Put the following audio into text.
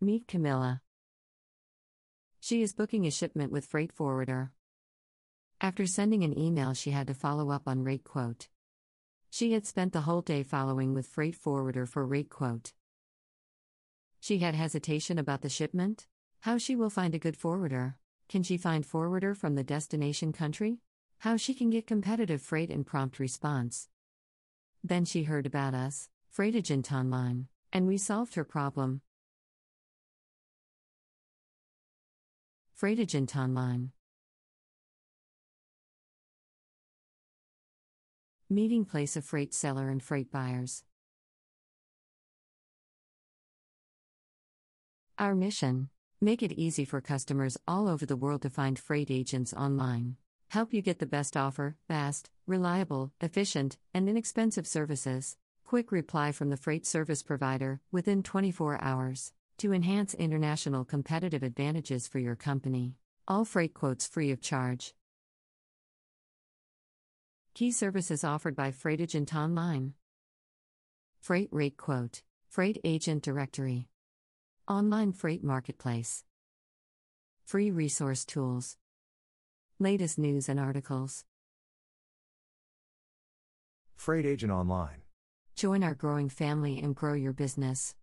Meet Camilla. She is booking a shipment with Freight Forwarder. After sending an email, she had to follow up on rate quote. She had spent the whole day following with Freight Forwarder for rate quote. She had hesitation about the shipment? How she will find a good forwarder? Can she find forwarder from the destination country? How she can get competitive freight and prompt response? Then she heard about us, Freightagent Online, and we solved her problem. Freightagent Online. Meeting place of freight seller and freight buyers. Our mission Make it easy for customers all over the world to find freight agents online. Help you get the best offer, fast, reliable, efficient, and inexpensive services. Quick reply from the freight service provider within 24 hours to enhance international competitive advantages for your company. All freight quotes free of charge. Key services offered by Freight Agent Online Freight Rate Quote, Freight Agent Directory, Online Freight Marketplace, Free Resource Tools, Latest News and Articles. Freight Agent Online. Join our growing family and grow your business.